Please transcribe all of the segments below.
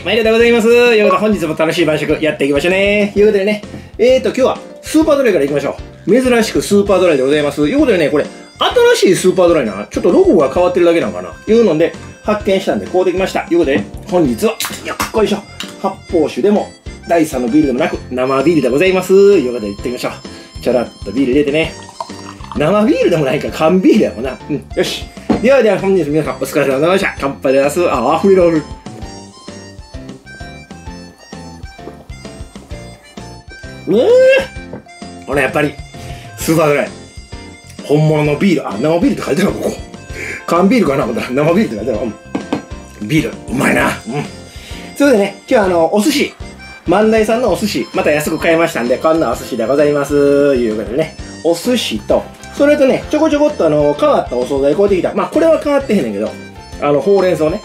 はい、毎度でございます。ようこと本日も楽しい晩食やっていきましょうね。ということでね、えーと、今日はスーパードライからいきましょう。珍しくスーパードライでございます。いうことでね、これ、新しいスーパードライな、ちょっとロゴが変わってるだけなのかな。いうので、発見したんで、こうできました。いうことで、本日は、よっこいしょ。発泡酒でも、第3のビールでもなく、生ビールでございます。いうことで、行ってみましょう。ちょろっとビール入れてね。生ビールでもないか缶ビールやもんな。うん、よし。ではでは本日皆さんお疲れ様でございました。乾杯でございます。あ、あふれる。うーこれやっぱり、スーパードライ。本物のビール。あ、生ビールって書いてるわ、ここ。缶ビールかな生ビールって書いてるわ。うん。ビール、うまいな。うん。それでね、今日はあの、お寿司。万代さんのお寿司、また安く買いましたんで、こんなお寿司でございます。いうことでね、お寿司と、それとね、ちょこちょこっとあの、変わったお惣菜買うてきた。まあ、これは変わってへんねんけど、あの、ほうれん草ね、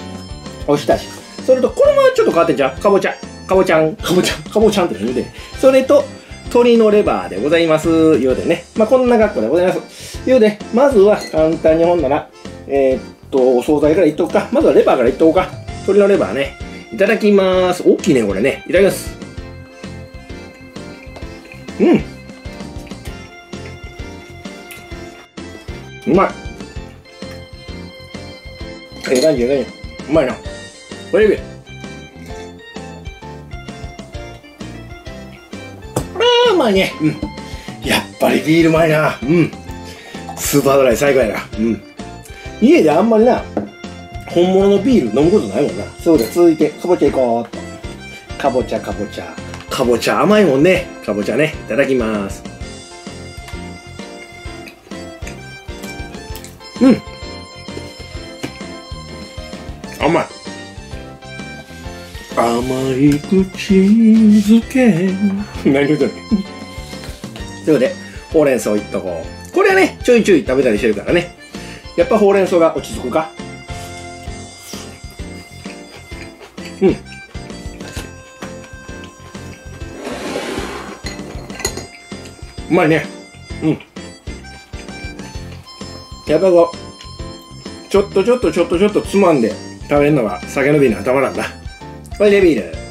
おひたし。それと、これもちょっと変わってんじゃんかぼちゃ。かぼちゃん、かぼちゃん、かぼちゃんって言うで？それと、鶏のレバーでございます。ようでね。まあ、こんな格好でございます。ようで、まずは簡単にほんなら、えー、っと、お惣菜からいっとくか。まずはレバーからいっとこうか。鶏のレバーね。いただきます。大きいね、これね。いただきます。うん。うまい。ええ感じ、ええ感じ。うまいな。これで。ああ、うまいね。うん。やっぱりビールうまいな。うん。スーパードライ最高やな。うん。家であんまりな、本物のビール飲むことないもんな。そうだ、続いて、かぼちゃいこうっと。かぼちゃ、かぼちゃ。かぼちゃ甘いもんね。かぼちゃね。いただきます。うん。甘い。甘い口づけ。何言うとんということで、ほうれん草いっとこう。これはね、ちょいちょい食べたりしてるからね。やっぱほうれん草が落ち着くかうん。うまいね。うん。やっぱこう、ちょっとちょっとちょっとちょっとつまんで食べるのが酒のビールの頭なんだ。これでビール。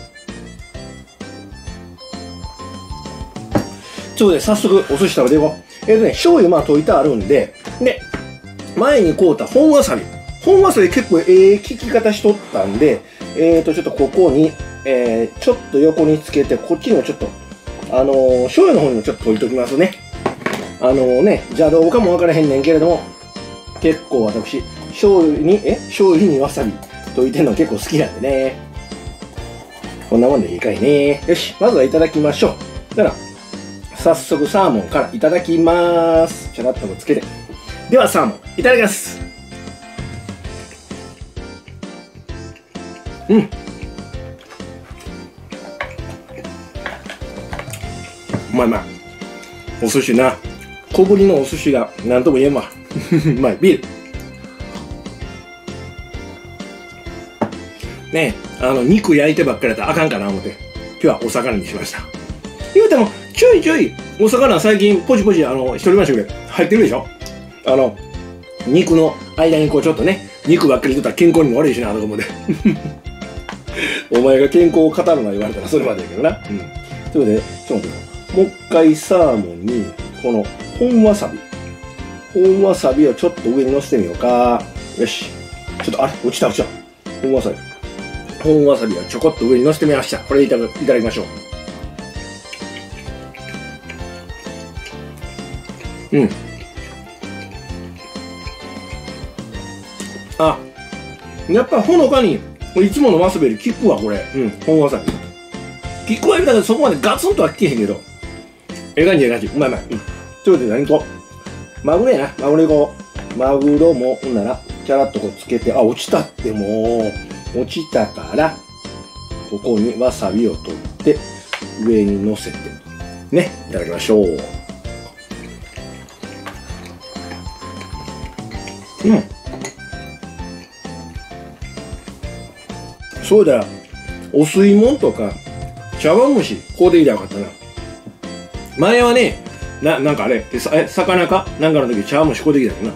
そうで、早速お寿司食べていこう。えっ、とね、醤油まあ溶いてあるんで、で、前に買うた本わさび。本わさび結構ええ聞き方しとったんで、えっ、と、ちょっとここに、えー、ちょっと横につけて、こっちにもちょっと、あのー、醤油の方にもちょっと溶いときますね。あのー、ね、邪道かもわからへんねんけれども、結構私、醤油に、え醤油にわさび溶いてんの結構好きなんでね。こんなもんでいいかいね。よし、まずはいただきましょう。だから、早速サーモンからいただきまーす。ちょらっともつけて。では、サーモン、いただきます。うん。うまいうまい。お寿司な。小ぶりのお寿司が何とも言えんわ。う まい。ビール。ねえ、あの、肉焼いてばっかりやったらあかんかな思って、今日はお魚にしました。言うても、ちょいちょい、お魚最近ポチポチ、あの、一人暮らしで入ってるでしょあの、肉の間にこうちょっとね、肉ばっかり言うたら健康にも悪いしな、とか思って。お前が健康を語るな言われたらそれまでやけどな。うん。ということで、ちょっともう一回サーモンに、この本わさび。本わさびをちょっと上に乗せてみようか。よし。ちょっと、あれ？落ちた落ちた。本わさび。本わさびをちょこっと上に乗せてみました。これいただいただきましょう。うん。あ、やっぱほのかに、いつものわさびより効くわ、これ。うん、本わさび。効くわ言うたらそこまでガツンとは効けへんけど。ええ感じええ感じ。うまいうまい。うん。ということで何と、マグロやな。マグロいこう。マグロも、ほんなら、チャラッとこうつけて、あ、落ちたってもう、落ちたから、ここにわさびを取って、上に乗せて、ね、いただきましょう。うん。そうだ、お吸い物とか、茶碗蒸し、こうでいりゃよかったな。前はね、な、なんかあれ、ええ魚か？なんかの時茶碗蒸しこうできたよな。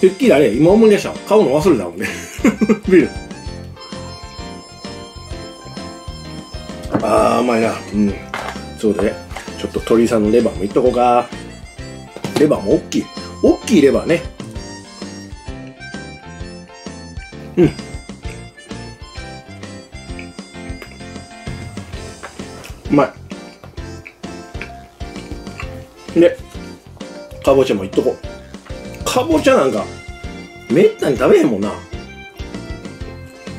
てっきりあれ、今思い出した。買うの忘れたもんね。ビール。あー、うまいな。うん。そうで、ちょっと鳥さんのレバーもいっとこうか。レバーも大きい。大きいレバーね。うん。うまい。で、かぼちゃもいっとこう。かぼちゃなんか、めったに食べへんもんな。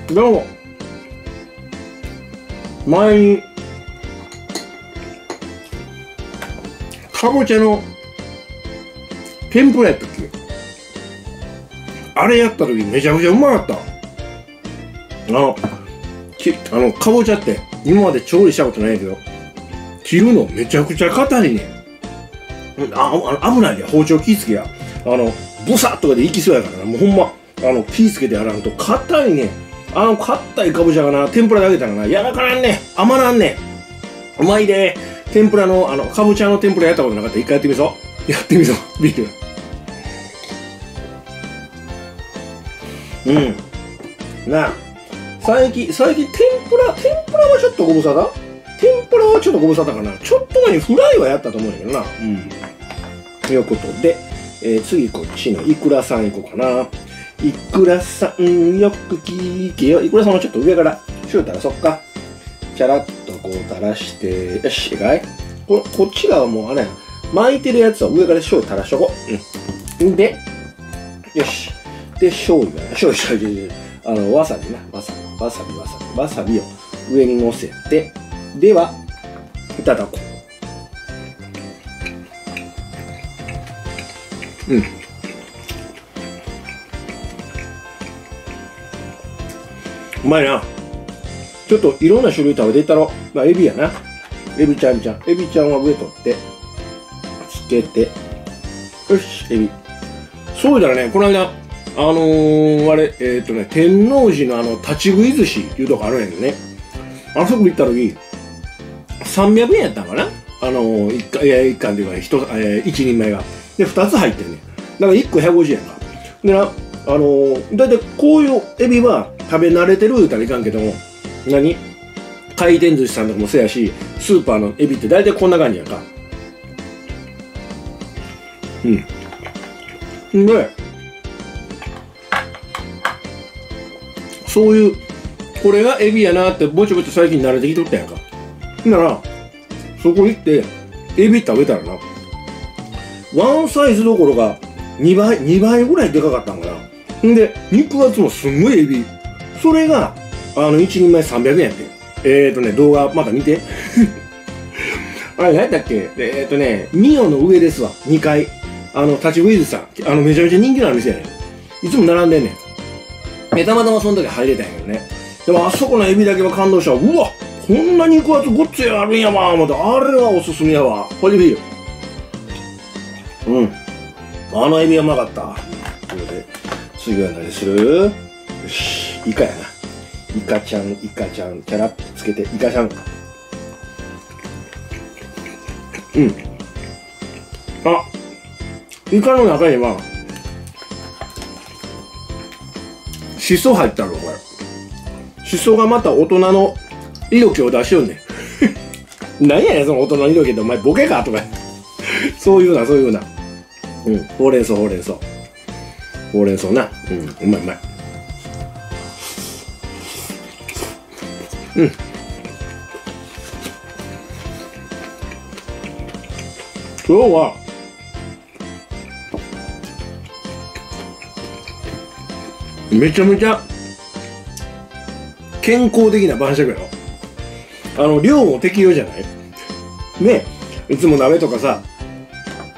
でも、前に、かぼちゃの天ぷらやったっけ？あれやった時めちゃくちゃうまかった。あの、きあの、かぼちゃって今まで調理したことないけど、切るのめちゃくちゃ硬いね。あ、あ危ないで、包丁気ぃつけや。あの、ブサッとかでいきそうやからな。もうほんま、あの、気ぃつけてやらんと、硬いね。あの、硬いかぼちゃがな、天ぷらで揚げたらな、やらからんね。甘なんね。うまいで。天ぷらの、あの、かぼちゃの天ぷらやったことなかったら一回やってみそう。やってみそう。ビール。うん。なあ。最近、最近天ぷら、天ぷらはちょっとご無沙汰？天ぷらはちょっとご無沙汰かな。ちょっと前にフライはやったと思うんやけどな。うん。ということで、えー、次こっちのイクラさん行こうかな。いくらさん、よく聞けよ。いくらさんはちょっと上から、塩垂らそっか。チャラッとこう垂らして、よし、いいかいここっち側もうあれや巻いてるやつは上から塩垂らしとこう。うん。で、よし。で、醤油。醤油、醤油、あの、わさびな。わさび、わさび、わさび。わさびを上に乗せて、では、いただこう。うん。うまいな。ちょっといろんな種類食べていったろ。まあ、エビやな。エビちゃんちゃん。エビちゃんは上取って、つけて。よし、エビ。そうだね、この間、あのー、あれ、えっ、ー、とね、天王寺のあの、立ち食い寿司っていうとこあるんやけどね。あそこ行った時、300円やったんかなあのー、一貫、いや、一貫っていうか、一、えー、一人前が。で、二つ入ってるね。だから一個150円か。でな、あのー、だいたいこういうエビは食べ慣れてる言うたらいかんけども、何？回転寿司さんとかもそうやし、スーパーのエビって大体こんな感じやんか。うん。で、そういう、これがエビやなってぼちぼち最近慣れてきとったやんか。なら、そこ行って、エビ食べたらな、ワンサイズどころか、2倍、2倍ぐらいでかかったんかな。んで、肉厚もすんごいエビ。それが、あの、1人前300円やって。えーとね、動画また見て。あれ、何やったっけ？えーとね、ミオの上ですわ。2階。あの、立ち食い寿司さん。あの、めちゃめちゃ人気のある店やねん。いつも並んでんねん。え、たまたまその時入れたんやけどね。でも、あそこのエビだけは感動した。うわこんな肉厚ごっついあるんやわ、思って。あれはおすすめやわ。これでいいよ。うん。あのエビはうまかった。ということで、次は何する？よし、イカやな。イカちゃん、イカちゃん、キャラッつけて、イカちゃん。うん。あ、イカの中には、シソ入ったの、これ。シソがまた大人の色気を出しよんねん。何やねん、その大人の色気って、お前ボケか？とか。そういうな、そういうな。うん、ほうれん草、ほうれん草。ほうれん草な。うん、うまいうまい。うん。今日は、めちゃめちゃ健康的な晩酌やろ。あの、量も適量じゃない？ねいつも鍋とかさ、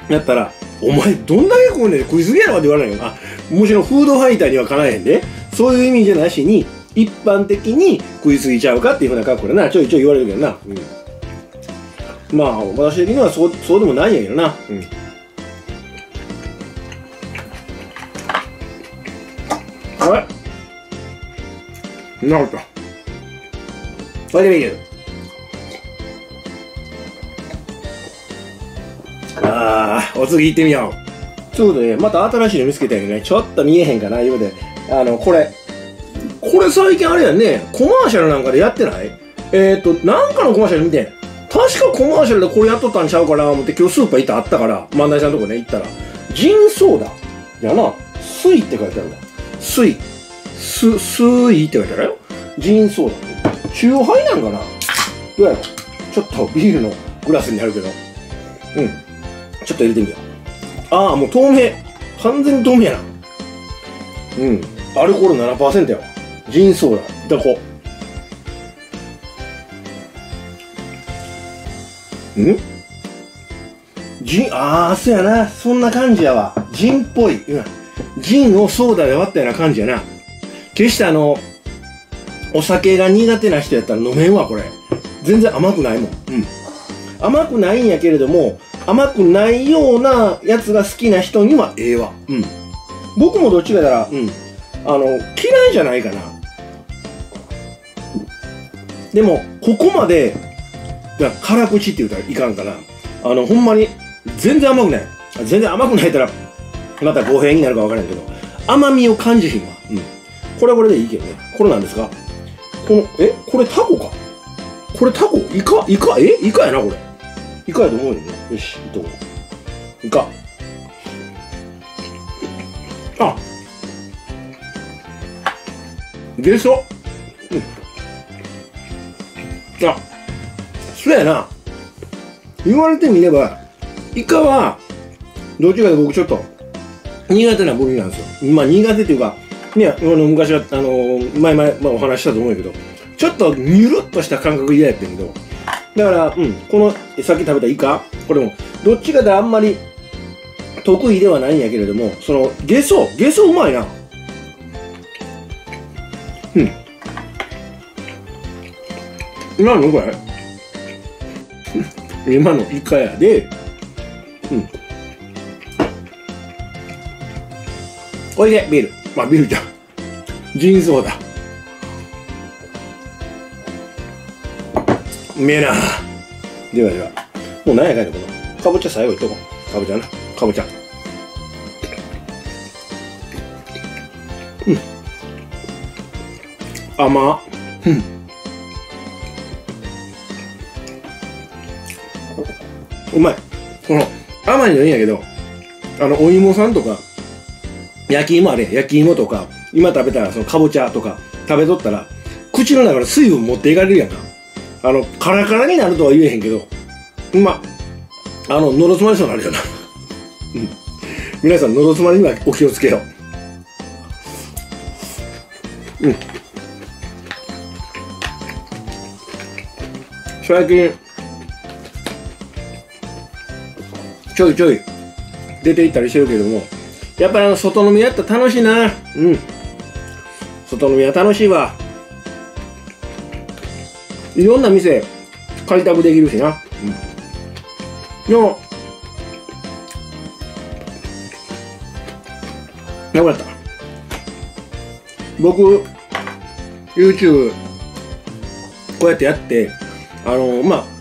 やったら、お前どんだけ食うねん食いすぎやろって言われないよ。あ、もちろんフードファイターにはかなえへんで。そういう意味じゃなしに、一般的に食いすぎちゃうかっていうふうな格好でな、ちょいちょい言われるけどな。うん。まあ、私的にはそう、そうでもないんやけどな。うん。あれ？なかった。これでいいけど。ああ、お次行ってみよう。ということで、また新しいの見つけたんやけどね、ちょっと見えへんかな、いうで、あの、これ。これ最近あれやね、コマーシャルなんかでやってない？えっ、と、なんかのコマーシャル見て、確かコマーシャルでこれやっとったんちゃうかな思って今日スーパー行ったあったから、万代さんのとこね、行ったら、ジンソーダ。やな、水って書いてあるわ。水。す、水って書いてあるよ。ジンソーダ。中ハイなんかな？どうやろ？ちょっとビールのグラスにあるけど。うん。ちょっと入れてみよう。ああ、もう透明。完全に透明やな。うん。アルコール7%やわ。ジンソーダ。いただこ？う。ん？ジン、ああ、そうやな。そんな感じやわ。ジンっぽい。うん。ジンをソーダで割ったような感じやな。決してあの、お酒が苦手な人やったら飲めんわ、これ。全然甘くないもん。うん。甘くないんやけれども、甘くないようなやつが好きな人にはええわ。うん。僕もどっちかだら、うん。あの、嫌いじゃないかな。でも、ここまで、辛口って言ったらいかんかな。あの、ほんまに、全然甘くない。全然甘くないったら、また語弊になるか分からんけど、甘みを感じひんわ。うん。これはこれでいいけどね。これなんですかこの、え？これタコか？これタコ？イカ？イカ？え？イカやな、これ。イカやと思うよね。よし、いっとこう。イカ。あゲソうん。あ、そうやな。言われてみれば、イカは、どっちかで僕ちょっと、苦手な部類なんですよ。まあ苦手っていうか、ね、あの昔は、あの前々、まあ、お話したと思うけど、ちょっとニュルっとした感覚嫌やってんけど、だから、うん、この、さっき食べたイカ、これも、どっちかであんまり得意ではないんやけれども、その、ゲソ、ゲソうまいな。うん。今のこれ今のイカやで、うん。おいで、ビール。まあ、ビールじゃん。ジンソーダ。うめえな。ではでは。もう何やかんやこの。かぼちゃ最後いっとこう。かぼちゃな。かぼちゃ。うん。甘っ。うん。うまい。この、甘いのいいんやけど、あの、お芋さんとか、焼き芋あれ、焼き芋とか、今食べたらそのかぼちゃとか食べとったら、口の中の水分持っていかれるやんか。あの、カラカラになるとは言えへんけど、うま。あの、喉詰まりそうになるよな。うん。皆さん、喉詰まりにはお気をつけよう。うん。最近、ちょいちょい出て行ったりしてるけども、やっぱりあの、外飲みやったら楽しいな。うん。外飲みは楽しいわ。いろんな店、開拓できるしな。うん。でも、よかった。僕、YouTube、こうやってやって、あの、まあ、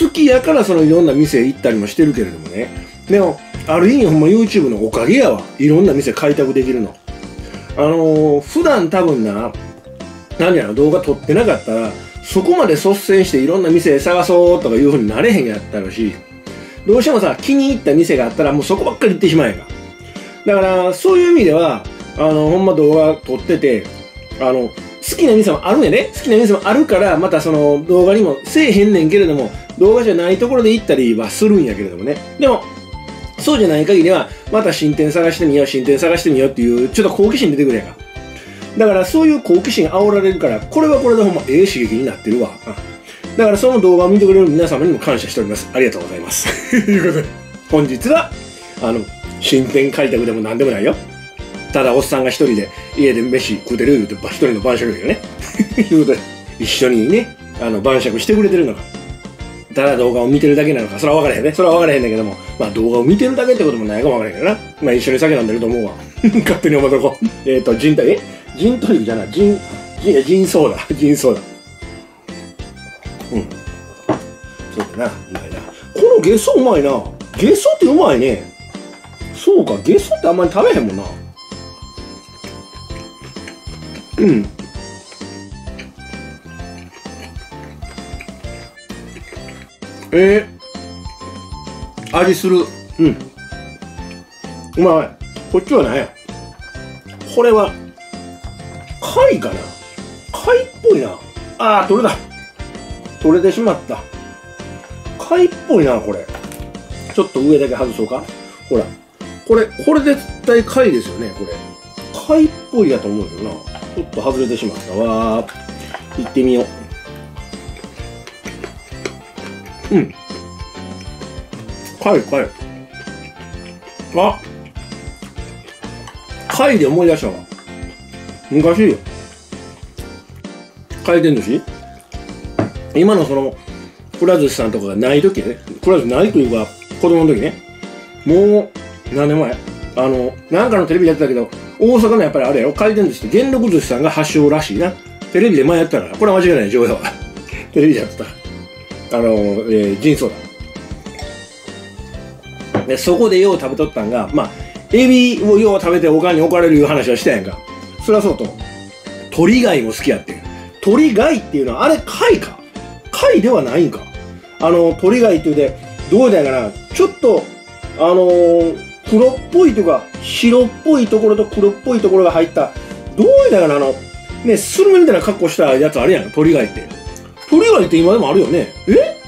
好きやからそのいろんな店行ったりもしてるけれどもね。でも、ある意味ほんま YouTube のおかげやわ。いろんな店開拓できるの。あのー、普段多分な、何やろ、動画撮ってなかったら、そこまで率先していろんな店探そうとかいう風になれへんやったろしい、どうしてもさ、気に入った店があったらもうそこばっかり行ってしまえが。だから、そういう意味では、あの、ほんま動画撮ってて、あの、好きな店もあるんやね。好きな店もあるから、またその動画にもせえへんねんけれども、動画じゃないところで行ったりはするんやけれどもね。でも、そうじゃない限りは、また新店探してみよう、新店探してみようっていう、ちょっと好奇心出てくるやんか。だからそういう好奇心煽られるから、これはこれでほんまええ刺激になってるわ。だからその動画を見てくれる皆様にも感謝しております。ありがとうございます。と いうことで、本日は、あの、新店開拓でも何でもないよ。ただおっさんが一人で家で飯食うてる言うて、一人の晩酌だよね。と いうことで、一緒にね、あの、晩酌してくれてるのか。ただ動画を見てるだけなのか、それは分からへんね。それは分からへんだけども、まあ動画を見てるだけってこともないかも分からへんけどな。まあ一緒に酒飲んでると思うわ。勝手に思うとこ。えっ、と、ジント、え？ジントニックじゃない、ジン、ジン、ジンソーダ、ジンソーダ。うん。そうだな、うまいな。このゲソうまいな。ゲソってうまいね。そうか、ゲソってあんまり食べへんもんな。うん。えー、味する。うん。うまい。こっちは何やこれは、貝かな？貝っぽいな。ああ、取れだ。取れてしまった。貝っぽいな、これ。ちょっと上だけ外そうか。ほら。これ、これで絶対貝ですよね、これ。貝っぽいやと思うけどな。ちょっと外れてしまったわ。行ってみよう。うん。貝、貝。あ貝で思い出したわ。昔よ。回転寿司今のその、くら寿司さんとかがない時ね。くら寿司ないというか、子供の時ね。もう、何年前あの、なんかのテレビでやってたけど、大阪のやっぱりあれやろ、回転寿司って元禄寿司さんが発祥らしいな。テレビで前やったから。これは間違いない、情報は。テレビでやってた。あの、えー、ジンソーダ。で、そこでよう食べとったんが、まあ、エビをよう食べておかんに置かれるいう話はしたやんか。そりゃそうと。鳥貝も好きやって。鳥貝っていうのは、あれ貝か貝ではないんかあの、鳥貝っていうで、どうだかなちょっと、あのー、黒っぽいというか、白っぽいところと黒っぽいところが入った、どうだかなあの、ね、スルメみたいな格好したやつあるやん、鳥貝って。鳥貝って今でもあるよね？え？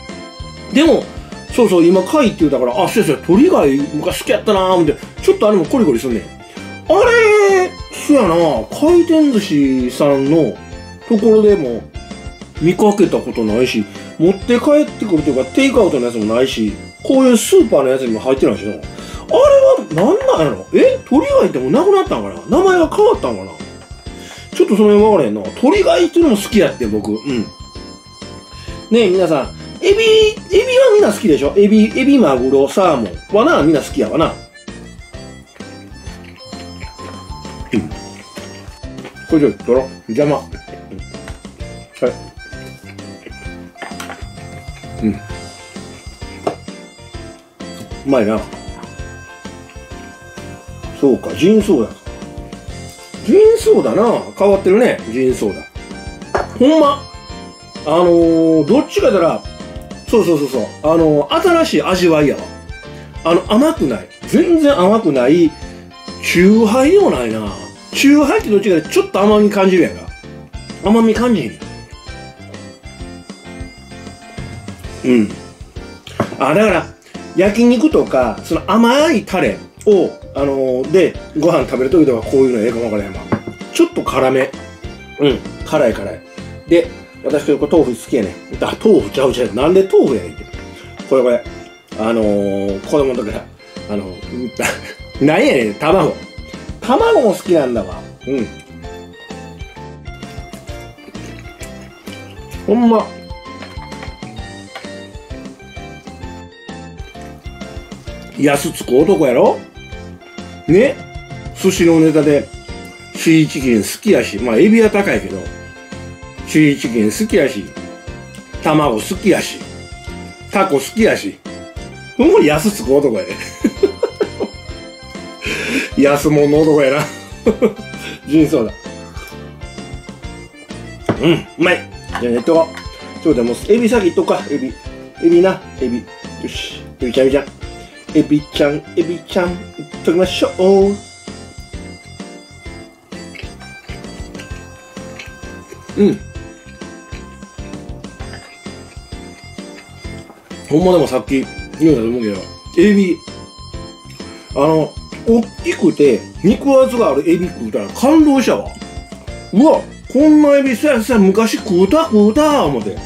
でも、そうそう、今貝って言うたから、あ、そうそう、鳥貝昔好きやったなー思って、ちょっとあれもコリコリすんねん。あれ、そやな、回転寿司さんのところでも見かけたことないし、持って帰ってくるというか、テイクアウトのやつもないし、こういうスーパーのやつにも入ってないしな。あれは何なんやろ？え？鳥貝ってもうなくなったんかな？名前が変わったんかな？ちょっとその辺分からへんな。鳥貝っていうのも好きやって、僕。うん。ね、皆さん。エビ、エビはみんな好きでしょ？エビ、エビ、マグロ、サーモンはな、みんな好きやわな。これちょっと取ろう。邪魔。うんはい。うん。うまいな。そうか、ジンソーダ。ジンソーダな。変わってるね、ジンソーダ。ほんま。あのー、どっちかだら、そうそうそうそう。あのー、新しい味わいやわ。あの、甘くない。全然甘くない。チューハイでもないな。チューハイってどっちかでちょっと甘み感じるやんか。甘み感じへん。うん。あ、だから、焼肉とか、その甘いタレを、あのーで、ご飯食べるときとかこういうのええかもわからへんわ。ちょっと辛め。うん。辛い辛い。で、私これ豆腐好きやねん。豆腐ちゃうちゃう。なんで豆腐やねんって。これこれ。あのー、子供の時から、あの、なんやねん、卵。卵も好きなんだわ。うん。ほんま。安つく男やろ？ね？寿司のネタで、チリチキン好きやし、まあエビは高いけど、チリチキン好きやし、卵好きやし、タコ好きやし、もう安つく男やで。安物の男やな。人相だ。うん、うまい。じゃあねっと、そうだ、もう、エビ先とか、エビ。エビな、エビ。よし、エビちゃん、エビちゃん。エビちゃん、エビちゃん、いっときましょう。うん。ほんまでもさっき言うたと思うけど、エビ、あの、大きくて肉厚があるエビ食うたら感動したわ。うわ、こんなエビさやさや昔食うた食うた思って。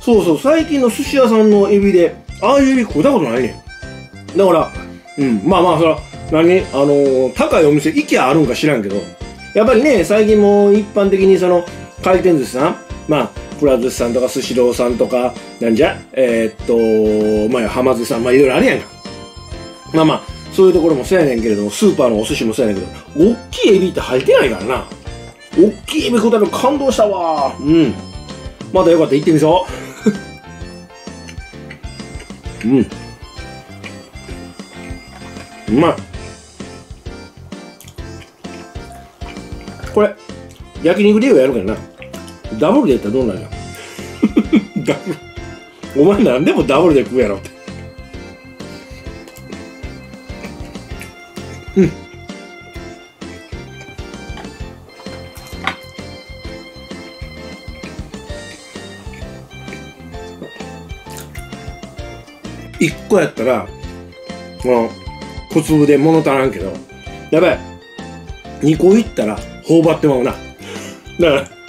そうそう、最近の寿司屋さんのエビで、ああいうエビ食うたことないねん。だから、うん、まあまあ、そら、何あのー高いお店行きゃあるんか知らんけど、やっぱりね、最近も一般的にその、回転寿司さん、まあ、くら寿司さんとかスシローさんとか、なんじゃ、えーっと、まあ、はま寿司さん、まあ、いろいろあるやんか。まあまあ、そういうところもそうやねんけれども、スーパーのお寿司もそうやねんけど、大きいエビって入ってないからな。大きいエビ食うたら感動したわ。うん。まだよかった行ってみそう。うん。うまい。これ、焼肉ではやるけどな。ダブルでやったらどうなるよ。ダブル。お前何でもダブルで食うやろってうん一個やったらもう小粒で物足らんけどやばい二個いったら頬張ってまうなだから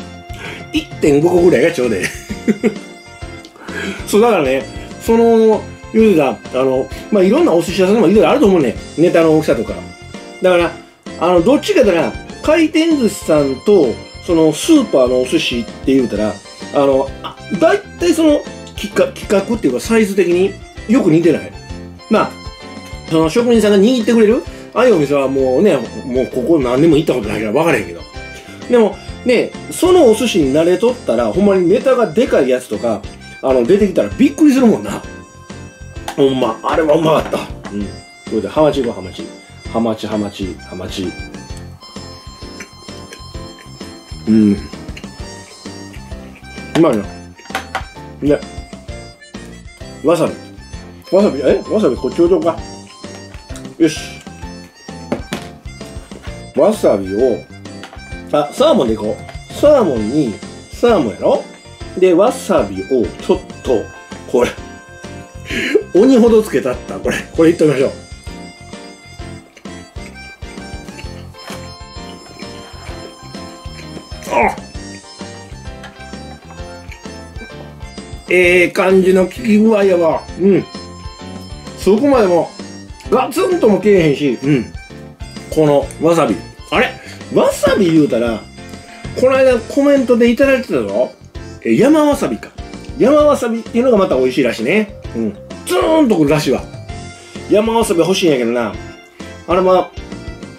1.5個ぐらいがちょうどええ そうだからねその言うてたあのまあいろんなお寿司屋さんでもいろいろあると思うね。ネタの大きさとか。だからあのどっちかだから回転寿司さんとそのスーパーのお寿司って言うたらあのあ大体その企画企画っていうかサイズ的によく似てない。まあその職人さんが握ってくれるああいうお店はもうねもうここ何年も行ったことないから分からへんけど。でもねそのお寿司に慣れとったらほんまにネタがでかいやつとかあの出てきたらびっくりするもんな。ほんまあれはうまかった。うん。それでハマチ行こうハマチ。ハマチハマチハマチ。うん。うまいな。ね。わさび。わさびえ？わさびこっち置いとこか。よし。わさびをあサーモンでいこう。サーモンにサーモンやろ？でわさびをちょっとこれ 鬼ほどつけたった。これこれいっときましょう。あええ感じの効き具合やわ。うん。そこまでもガツンともけえへんし。うん。このわさび。あれ？わさび言うたらこの間コメントでいただいてたぞ。え山わさびか。山わさびっていうのがまた美味しいらしいね。うん。ツーンとくるらしいわ。山わさび欲しいんやけどな。あれま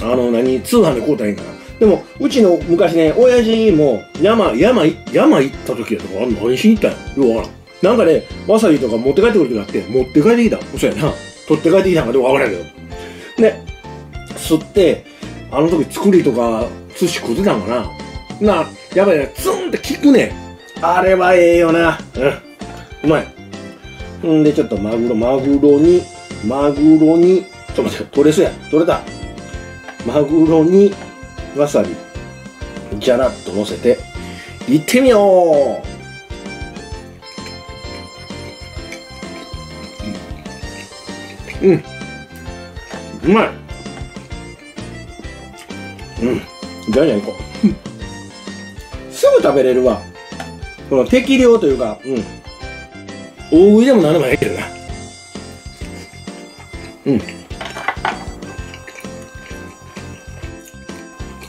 あの何通販で買うたらいいんかな。でもうちの昔ね親父も山山山行った時やとかあれ何しに行ったんや。ようわからん。なんかねわさびとか持って帰ってくる時があって持って帰ってきた。そうやな。取って帰ってきたんかでもわからんけど。で吸ってあの時作りとか寿司食ってたんかな。なやばいねツンって効くねあれはええよな。うん。うまい。んでちょっとマグロマグロにマグロにちょっと待って取れそうや。取れた。マグロにわさびじゃらっと乗せていってみよう。うん。うまいうん。じゃんじゃん行こう。すぐ食べれるわ。この適量というか。うん。大食いでも何でもないけどな。うん。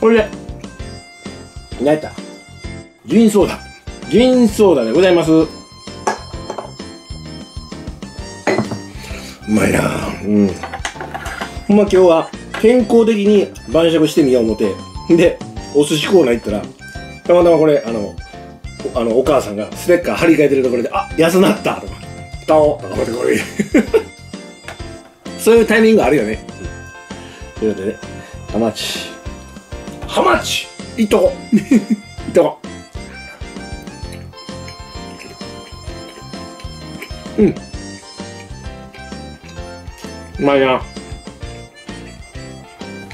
これで。何やった？ジンソーダ。ジンソーダでございます。うまいな。うん。ほんま今日は健康的に晩酌してみよう思て。でお寿司コーナー行ったらたまたまこれあのおあのお母さんがステッカー貼り替えてるところで「あ安なった」とか「買おう」とか思ってこれ そういうタイミングあるよね、うんということでハマチ。ハマチ！いっとこ。いっとこ。うん。うまいな。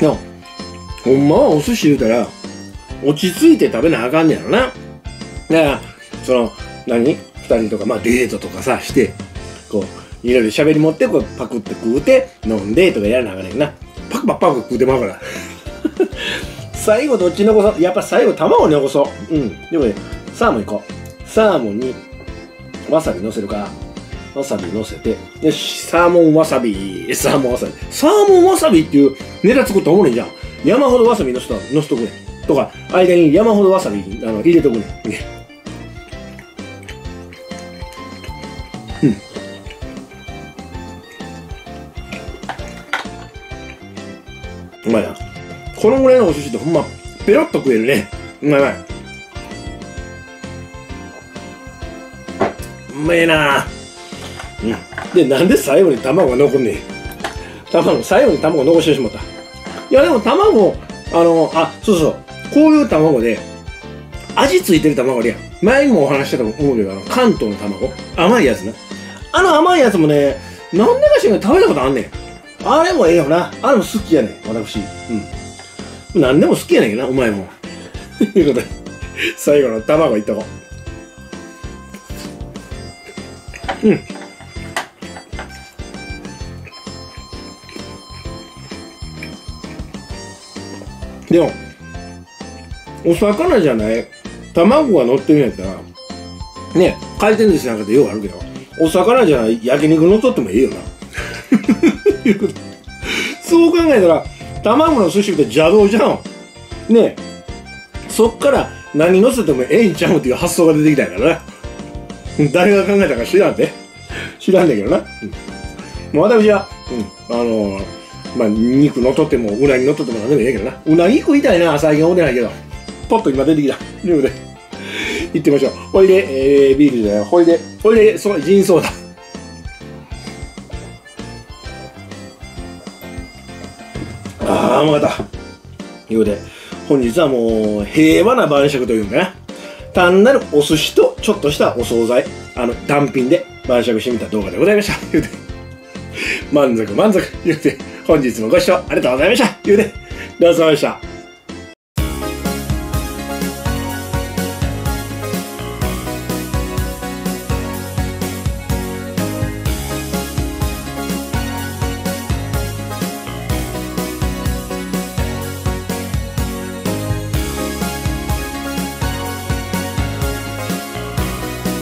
でもほんまはお寿司言うたら落ち着いて食べなあかんねやろな。だからその何？二人とかまあデートとかさしてこういろいろ喋り持ってこうパクって食うて飲んでとかやらなあかんねんな。パクパクパク食うてまうから。最後どっち残そう？やっぱ最後卵残そう。うん。でもねサーモンいこう。サーモンにわさび乗せるかわさび乗せて。よしサーモンわさび。サーモンわさび。サーモンわさびっていうネタ作ったらおもろいじゃん。山ほどわさびのせたのせとくねとか間に山ほどわさびあの入れとくねねうん。うまいな。このぐらいのお寿司ってほんまペロッと食えるね。うまいうまい。うまいな。うんでなんで最後に卵が残んねん卵最後に卵残してしまったいやでも卵あのあそうそうこういう卵で味ついてる卵あるやん前にもお話したと思うけど、あの、関東の卵甘いやつな。あの甘いやつもね、なんでかしら食べたことあんねん。あれもええよな。あれも好きやねん、私。うん。何でも好きやねんけどな、うまいも。と いうことで、最後の卵いっとこう。うん。でも、お魚じゃない、卵が乗ってるんやったら、ね、回転寿司なんかでよくあるけど、お魚じゃない焼肉乗っとってもいいよな。そう考えたら、卵の寿司って邪道じゃん。ねそっから何乗せてもええんちゃうっていう発想が出てきたんやからな。誰が考えたか知らんで。知らんねんけどな。うん、もう私は、うん、あのー、まあ、肉乗っとっても、うなぎ乗っとっても何でもええけどな。うなぎ食いたいな、最近思ってないけど。ポッと今出てきた。ということで、行ってみましょう。ほいで、えー、ビールじゃない。ほいで、ほいで、その、ジンソーダ。ああ、もかった。ということで、本日はもう、平和な晩酌というんかな。単なるお寿司とちょっとしたお惣菜、あの、単品で晩酌してみた動画でございました。言うて、満足満足。言うて、本日もご視聴ありがとうございました。ゆうで、どうぞまでした。